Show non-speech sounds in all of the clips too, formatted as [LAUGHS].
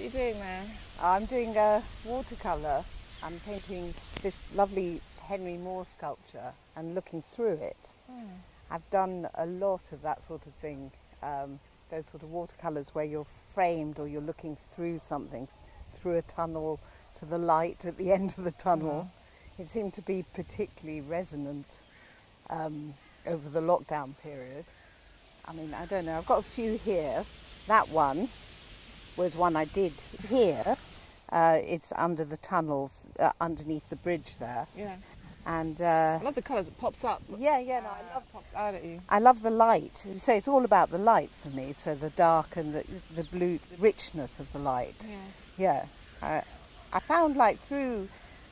Hi, Maya. Hi. What are you doing there? I'm doing a watercolour. I'm painting this lovely Henry Moore sculpture and looking through it. Hmm. I've done a lot of that sort of thing, um, those sort of watercolours where you're framed or you're looking through something, through a tunnel to the light at the [LAUGHS] end of the tunnel. It seemed to be particularly resonant um, over the lockdown period. I mean, I don't know, I've got a few here. That one was one I did here. Uh, it's under the tunnels, uh, underneath the bridge there. Yeah. And uh, I love the colours. It pops up. yeah, yeah, no, I love It pops out at you. I love the light. So it's all about the light for me. So the dark and the, the blue, the richness of the light. Yeah. Yeah. I, I found like through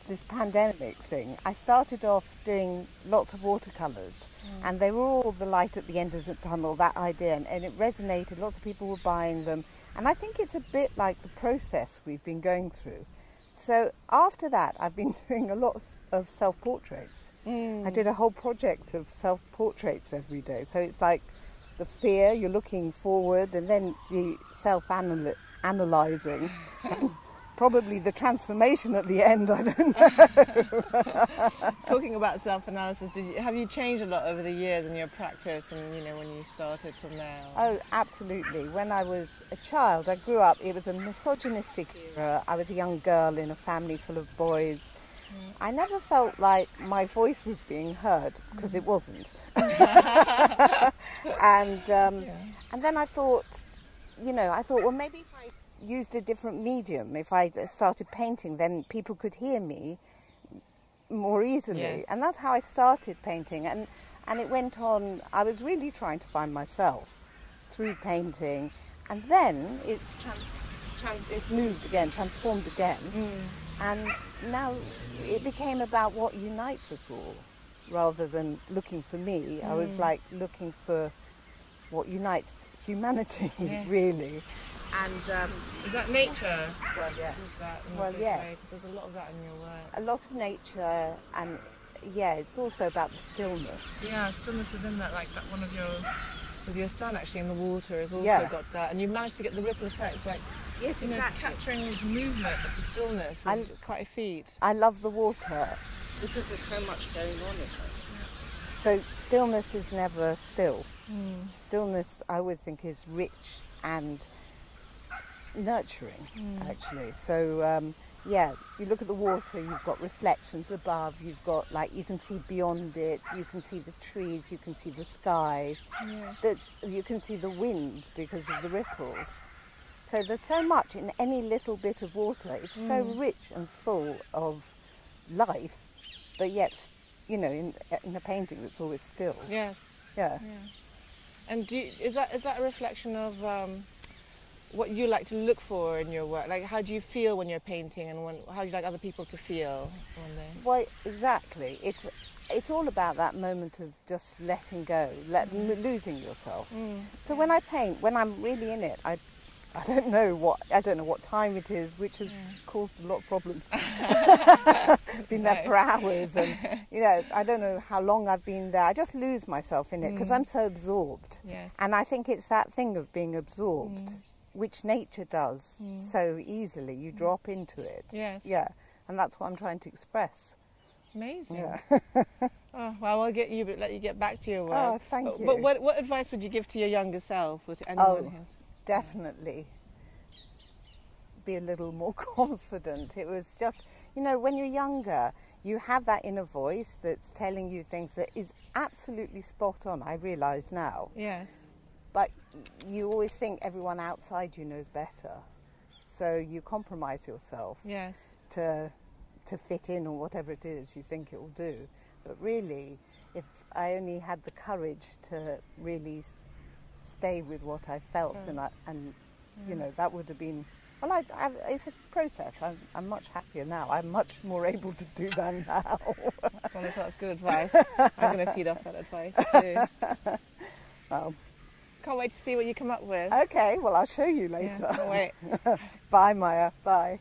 this pandemic thing, I started off doing lots of watercolours and they were all the light at the end of the tunnel, that idea, and, and it resonated. Lots of people were buying them. And I think it's a bit like the process we've been going through. So after that, I've been [LAUGHS] doing a lot of, of self portraits. Mm. I did a whole project of self portraits every day. So it's like the fear, you're looking forward, and then the self analyzing. [LAUGHS] Probably the transformation at the end, I don't know. [LAUGHS] Talking about self-analysis, did you have you changed a lot over the years in your practice, and you know when you started till now? Oh, absolutely. When I was a child, I grew up, it was a misogynistic era. I was a young girl in a family full of boys. I never felt like my voice was being heard because it wasn't. [LAUGHS] [LAUGHS] and um, and then I thought, you know, I thought, well, maybe if I used a different medium, if I started painting, then people could hear me more easily. Yes. And that's how I started painting. And and it went on. I was really trying to find myself through painting, and then it's trans, trans, it's moved again, transformed again, mm. and now it became about what unites us all, rather than looking for me. I was mm. like looking for what unites humanity, [LAUGHS] Yeah. really. And um, Is that nature? well, yes, Is that Well, yes. way? 'Cause there's a lot of that in your work. a lot of nature, and yeah, it's also about the stillness. Yeah, stillness is in that. Like that one of your with your son actually in the water has also Yeah. got that, and you managed to get the ripple effects, like Yes, you know, capturing the movement but the stillness is I- quite a feat. I love the water because there's so much going on in it. So stillness is never still. Stillness, I would think, is rich and nurturing, actually. So um, yeah, you look at the water. You've got reflections above. You've got like you can see beyond it. You can see the trees. You can see the sky. That you can see the wind because of the ripples. So there's so much in any little bit of water. It's so rich and full of life, but yet, you know, in, in a painting that's always still. Yes. Yeah. And do you, is that is that a reflection of um, what you like to look for in your work? Like, how do you feel when you're painting, and when how do you like other people to feel when they? Well, exactly. It's it's all about that moment of just letting go, let, Mm. losing yourself. Mm, so when I paint, when I'm really in it, I I don't know what I don't know what time it is, which has caused a lot of problems. [LAUGHS] [LAUGHS] been there for hours, and [LAUGHS] you know I don't know how long I've been there. I just lose myself in it because mm. I'm so absorbed. Yes. And I think it's that thing of being absorbed, mm. Which nature does mm. so easily. You mm. drop into it. Yes. Yeah, and that's what I'm trying to express. Amazing. Yeah. [LAUGHS] Oh, well, I'll get you, but let you get back to your oh, work. Oh, thank but, you. But what, what advice would you give to your younger self, or to anyone Oh, definitely be a little more [LAUGHS] confident. It was just, you know, when you're younger, you have that inner voice that's telling you things that is absolutely spot on, I realise now. Yes. But you always think everyone outside you knows better. So you compromise yourself Yes. to to fit in or whatever it is you think it will do. But really, if I only had the courage to really stay with what I felt, hmm. and I, and you hmm. know that would have been. Well, I, I, it's a process. I'm, I'm much happier now. I'm much more able to do that [LAUGHS] now. That's. That's good advice. I'm going to feed off that advice too. [LAUGHS] well, Can't wait to see what you come up with. okay, well, I'll show you later. can't wait. [LAUGHS] Bye, Maya. Bye.